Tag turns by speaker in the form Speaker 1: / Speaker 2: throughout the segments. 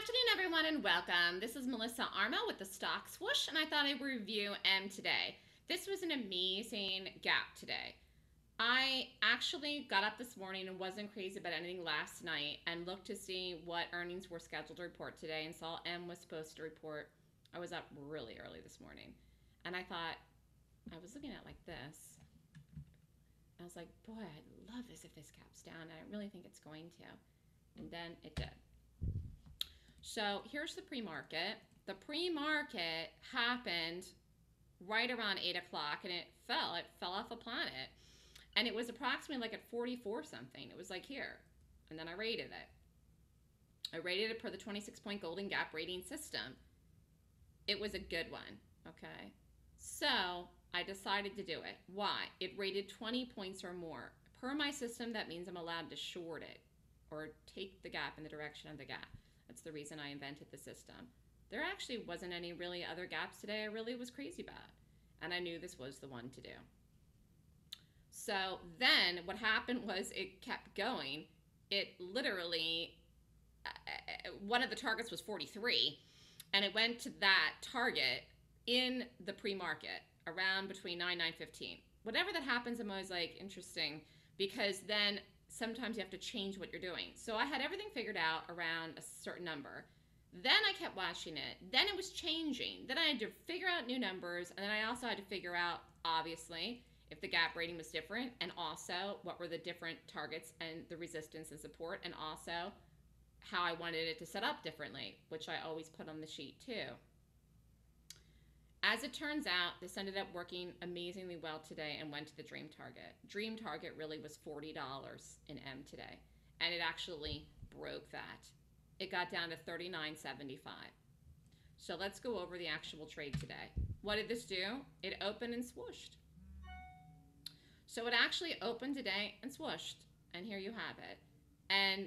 Speaker 1: afternoon, everyone, and welcome. This is Melissa Armo with the Stock Swoosh, and I thought I would review M today. This was an amazing gap today. I actually got up this morning and wasn't crazy about anything last night and looked to see what earnings were scheduled to report today and saw M was supposed to report. I was up really early this morning, and I thought, I was looking at like this. I was like, boy, I'd love this if this gaps down. I really think it's going to. And then it did. So here's the pre-market. The pre-market happened right around 8 o'clock and it fell. It fell off a planet. And it was approximately like at 44 something. It was like here. And then I rated it. I rated it per the 26 point Golden Gap rating system. It was a good one. Okay. So I decided to do it. Why? It rated 20 points or more. Per my system, that means I'm allowed to short it or take the gap in the direction of the gap. That's the reason I invented the system. There actually wasn't any really other gaps today I really was crazy about. And I knew this was the one to do. So then what happened was it kept going. It literally, uh, one of the targets was 43, and it went to that target in the pre-market around between 9 9 15 whatever that happens i'm always like interesting because then sometimes you have to change what you're doing. So I had everything figured out around a certain number. Then I kept watching it. Then it was changing. Then I had to figure out new numbers. And then I also had to figure out, obviously, if the gap rating was different and also what were the different targets and the resistance and support and also how I wanted it to set up differently, which I always put on the sheet too. As it turns out, this ended up working amazingly well today and went to the dream target. Dream target really was $40 in M today, and it actually broke that. It got down to $39.75. So let's go over the actual trade today. What did this do? It opened and swooshed. So it actually opened today and swooshed, and here you have it. And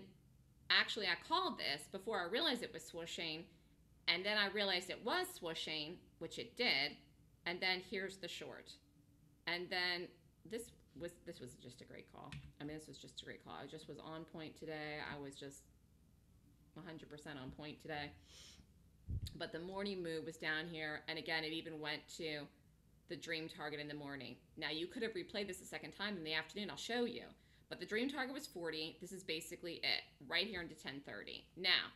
Speaker 1: actually, I called this before I realized it was swooshing and then I realized it was swooshing, which it did. And then here's the short. And then this was this was just a great call. I mean, this was just a great call. I just was on point today. I was just 100% on point today. But the morning move was down here, and again, it even went to the dream target in the morning. Now, you could have replayed this a second time in the afternoon. I'll show you. But the dream target was 40. This is basically it, right here into 1030. Now,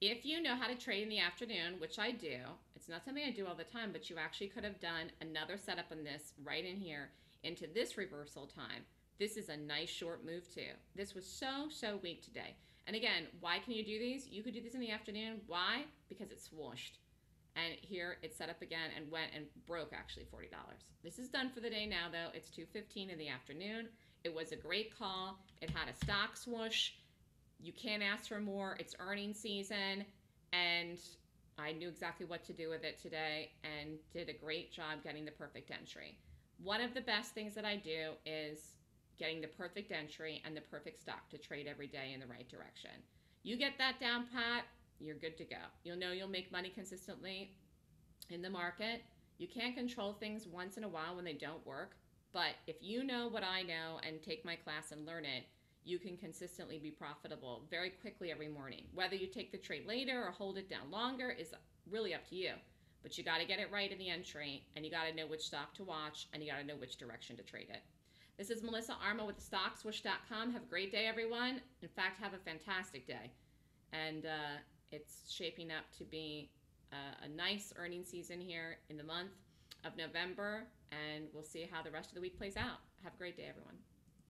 Speaker 1: if you know how to trade in the afternoon, which I do, it's not something I do all the time, but you actually could have done another setup on this right in here into this reversal time. This is a nice short move too. This was so, so weak today. And again, why can you do these? You could do this in the afternoon. Why? Because it swooshed. And here it set up again and went and broke actually $40. This is done for the day now though. It's 2.15 in the afternoon. It was a great call. It had a stock swoosh you can't ask for more. It's earning season, and I knew exactly what to do with it today and did a great job getting the perfect entry. One of the best things that I do is getting the perfect entry and the perfect stock to trade every day in the right direction. You get that down pat, you're good to go. You'll know you'll make money consistently in the market. You can't control things once in a while when they don't work, but if you know what I know and take my class and learn it, you can consistently be profitable very quickly every morning. Whether you take the trade later or hold it down longer is really up to you. But you got to get it right in the entry, and you got to know which stock to watch, and you got to know which direction to trade it. This is Melissa Armo with StockSwoosh.com. Have a great day, everyone. In fact, have a fantastic day. And uh, it's shaping up to be a, a nice earning season here in the month of November, and we'll see how the rest of the week plays out. Have a great day, everyone.